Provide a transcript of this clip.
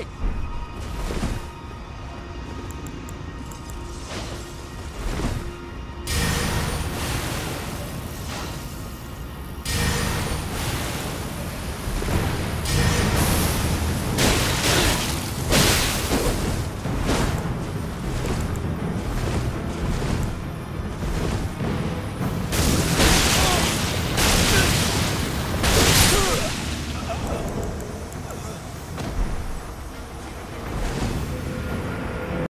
right.